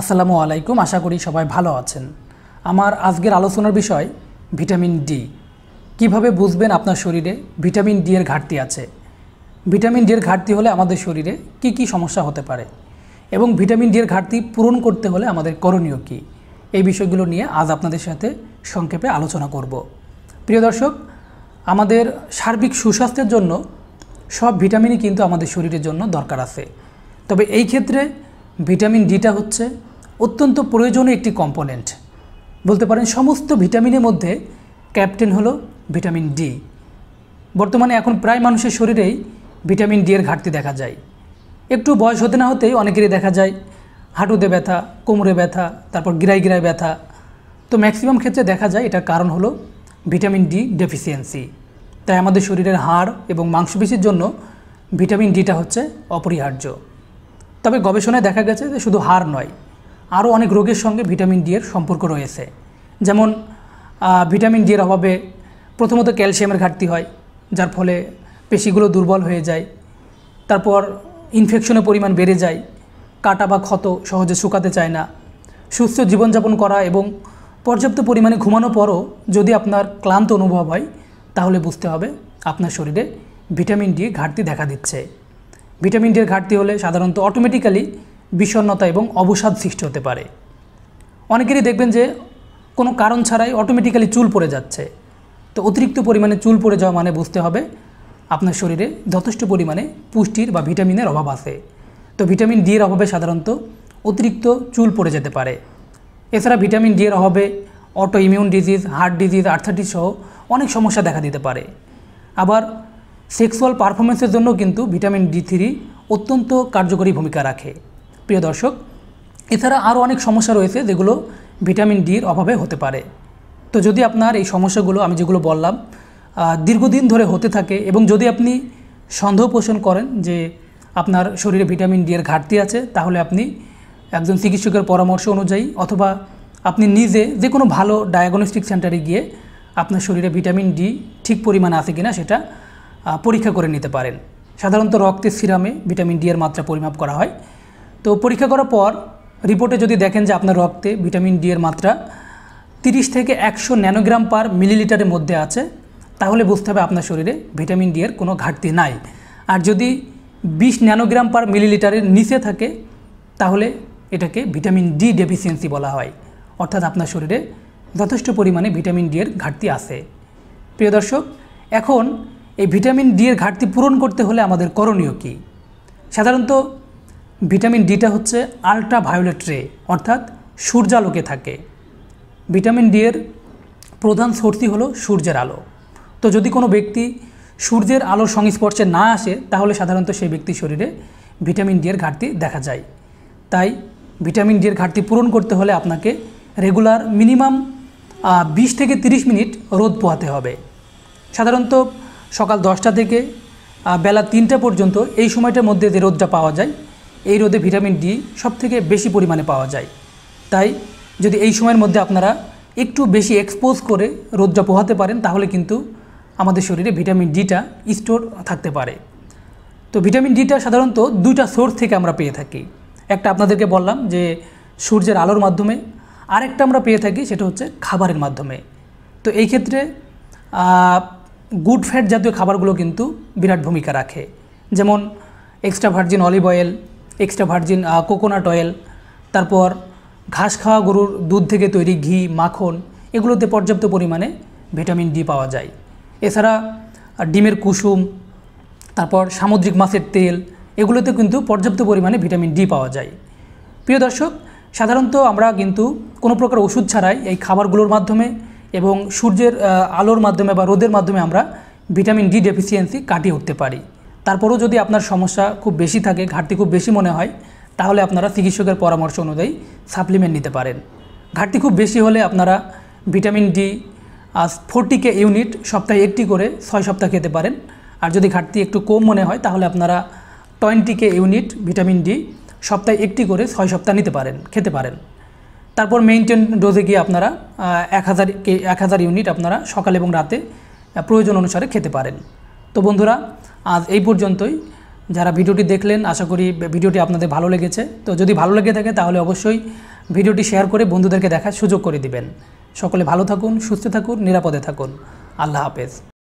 আসসালামু আলাইকুম, আশা করি সবাই ভালো আছেন। আমার আজকের আলোচনার বিষয় ভিটামিন ডি। কীভাবে বুঝবেন আপনার শরীরে ভিটামিন ডি এর ঘাটতি আছে? ভিটামিন ডি এর ঘাটতি হলে আমাদের শরীরে কি কি সমস্যা হতে পারে? এবং ভিটামিন ডি এর ঘাটতি পূরণ করতে হলে আমাদের করণীয় কী? এই বিষয়গুলো নিয়ে আজ আপনাদের সাথে সংক্ষেপে আলোচনা করব। প্রিয় দর্শক, আমাদের সার্বিক সুস্বাস্থ্যের জন্য সব ভিটামিনই কিন্তু আমাদের শরীরের জন্য দরকার আছে। তবে এই ক্ষেত্রে ভিটামিন ডিটা হচ্ছে অত্যন্ত প্রয়োজনীয় একটি কম্পোনেন্ট। বলতে পারেন সমস্ত ভিটামিনের মধ্যে ক্যাপ্টেন হলো ভিটামিন ডি। বর্তমানে এখন প্রায় মানুষের শরীরেই ভিটামিন ডি এর ঘাটতি দেখা যায়। একটু বয়স হতে না হতেই অনেকেরই দেখা যায় হাঁটুতে ব্যথা, কোমরে ব্যথা, তারপর গিরাই গিরায় ব্যথা। তো ম্যাক্সিমাম ক্ষেত্রে দেখা যায় এটার কারণ হলো ভিটামিন ডি ডেফিসিয়েন্সি। তাই আমাদের শরীরের হাড় এবং মাংসপেশির জন্য ভিটামিন ডিটা হচ্ছে অপরিহার্য। তবে গবেষণায় দেখা গেছে যে শুধু হাড় নয়, আরও অনেক রোগের সঙ্গে ভিটামিন ডি এর সম্পর্ক রয়েছে। যেমন ভিটামিন ডি এর অভাবে প্রথমত ক্যালসিয়ামের ঘাটতি হয়, যার ফলে পেশিগুলো দুর্বল হয়ে যায়। তারপর ইনফেকশনের পরিমাণ বেড়ে যায়, কাটা বা ক্ষত সহজে শুকাতে চায় না। সুস্থ জীবনযাপন করা এবং পর্যাপ্ত পরিমাণে ঘুমানো পরও যদি আপনার ক্লান্ত অনুভব হয়, তাহলে বুঝতে হবে আপনার শরীরে ভিটামিন ডি ঘাটতি দেখা দিচ্ছে। ভিটামিন ডি এর ঘাটতি হলে সাধারণত অটোমেটিক্যালি বিষণ্ণতা এবং অবসাদ সৃষ্টি হতে পারে। অনেকেরই দেখবেন যে কোনো কারণ ছাড়াই অটোমেটিক্যালি চুল পড়ে যাচ্ছে। তো অতিরিক্ত পরিমাণে চুল পড়ে যাওয়া মানে বুঝতে হবে আপনার শরীরে যথেষ্ট পরিমাণে পুষ্টির বা ভিটামিনের অভাব আছে। তো ভিটামিন ডি এর অভাবে সাধারণত অতিরিক্ত চুল পড়ে যেতে পারে। এছাড়া ভিটামিন ডি এর অভাবে auto immune disease heart disease arthritis সহ অনেক সমস্যা দেখা দিতে পারে। আবার সেক্সুয়াল পারফরমেন্সের জন্য কিন্তু ভিটামিন ডি থ্রি অত্যন্ত কার্যকরী ভূমিকা রাখে। প্রিয় দর্শক, এছাড়া আরও অনেক সমস্যা রয়েছে যেগুলো ভিটামিন ডির অভাবে হতে পারে। তো যদি আপনার এই সমস্যাগুলো আমি যেগুলো বললাম দীর্ঘদিন ধরে হতে থাকে এবং যদি আপনি সন্দেহ পোষণ করেন যে আপনার শরীরে ভিটামিন ডি এর ঘাটতি আছে, তাহলে আপনি একজন চিকিৎসকের পরামর্শ অনুযায়ী অথবা আপনি নিজে যে কোনো ভালো ডায়াগনস্টিক সেন্টারে গিয়ে আপনার শরীরে ভিটামিন ডি ঠিক পরিমাণে আছে কিনা সেটা পরীক্ষা করে নিতে পারেন। সাধারণত রক্তের সিরামে ভিটামিন ডি এর মাত্রা পরিমাপ করা হয়। তো পরীক্ষা করার পর রিপোর্টে যদি দেখেন যে আপনার রক্তে ভিটামিন ডি এর মাত্রা তিরিশ থেকে একশো ন্যানোগ্রাম পার মিলিলিটারের মধ্যে আছে, তাহলে বুঝতে হবে আপনার শরীরে ভিটামিন ডি এর কোনো ঘাটতি নাই। আর যদি বিশ ন্যানোগ্রাম পার মিলিলিটারের নিচে থাকে, তাহলে এটাকে ভিটামিন ডি ডেফিসিয়েন্সি বলা হয়। অর্থাৎ আপনার শরীরে যথেষ্ট পরিমাণে ভিটামিন ডি এর ঘাটতি আছে। প্রিয় দর্শক, এখন এই ভিটামিন ডি এর ঘাটতি পূরণ করতে হলে আমাদের করণীয় কী? সাধারণত ভিটামিন ডিটা হচ্ছে আলট্রা ভায়োলেট রে অর্থাৎ সূর্যালোকে থাকে। ভিটামিন ডি এর প্রধান সোর্সই হলো সূর্যের আলো। তো যদি কোনো ব্যক্তি সূর্যের আলোর সংস্পর্শে না আসে, তাহলে সাধারণত সেই ব্যক্তির শরীরে ভিটামিন ডি এর ঘাটতি দেখা যায়। তাই ভিটামিন ডি এর ঘাটতি পূরণ করতে হলে আপনাকে রেগুলার মিনিমাম বিশ থেকে তিরিশ মিনিট রোদ পোহাতে হবে। সাধারণত সকাল দশটা থেকে বেলা তিনটা পর্যন্ত এই সময়টার মধ্যে যে রোদটা পাওয়া যায়, এই রোদে ভিটামিন ডি সব থেকে বেশি পরিমাণে পাওয়া যায়। তাই যদি এই সময়ের মধ্যে আপনারা একটু বেশি এক্সপোজ করে রোদটা পোহাতে পারেন, তাহলে কিন্তু আমাদের শরীরে ভিটামিন ডিটা স্টোর থাকতে পারে। তো ভিটামিন ডিটা সাধারণত দুইটা সোর্স থেকে আমরা পেয়ে থাকি। একটা আপনাদেরকে বললাম যে সূর্যের আলোর মাধ্যমে, আরেকটা আমরা পেয়ে থাকি সেটা হচ্ছে খাবারের মাধ্যমে। তো এই ক্ষেত্রে গুড ফ্যাট জাতীয় খাবারগুলো কিন্তু বিরাট ভূমিকা রাখে। যেমন extra virgin olive oil extra virgin coconut oil তারপর ঘাস খাওয়া গরুর দুধ থেকে তৈরি ঘি, মাখন, এগুলোতে পর্যাপ্ত পরিমাণে ভিটামিন ডি পাওয়া যায়। এছাড়া ডিমের কুসুম, তারপর সামুদ্রিক মাছের তেল, এগুলোতে কিন্তু পর্যাপ্ত পরিমাণে ভিটামিন ডি পাওয়া যায়। প্রিয় দর্শক, সাধারণত আমরা কিন্তু কোনো প্রকার ওষুধ ছাড়াই এই খাবারগুলোর মাধ্যমে এবং সূর্যের আলোর মাধ্যমে বা রোদের মাধ্যমে আমরা ভিটামিন ডি ডেফিসিয়েন্সি কাটিয়ে উঠতে পারি। তারপরেও যদি আপনার সমস্যা খুব বেশি থাকে, ঘাটতি খুব বেশি মনে হয়, তাহলে আপনারা চিকিৎসকের পরামর্শ অনুযায়ী সাপ্লিমেন্ট নিতে পারেন। ঘাটতি খুব বেশি হলে আপনারা vitamin D forty K unit সপ্তাহে একটি করে ছয় সপ্তাহ খেতে পারেন। আর যদি ঘাটতি একটু কম মনে হয়, তাহলে আপনারা twenty K unit vitamin D সপ্তাহে একটি করে ছয় সপ্তাহ নিতে পারেন, খেতে পারেন। তারপর মেইনটেন ডোজে গিয়ে আপনারা এক হাজার কে, এক হাজার ইউনিট আপনারা সকাল এবং রাতে প্রয়োজন অনুসারে খেতে পারেন। তো বন্ধুরা, আজ এই পর্যন্তই। যারা ভিডিওটি দেখলেন, আশা করি ভিডিওটি আপনাদের ভালো লেগেছে। তো যদি ভালো লেগে থাকে, তাহলে অবশ্যই ভিডিওটি শেয়ার করে বন্ধুদেরকে দেখার সুযোগ করে দিবেন। সকলে ভালো থাকুন, সুস্থ থাকুন, নিরাপদে থাকুন। আল্লাহ হাফেজ।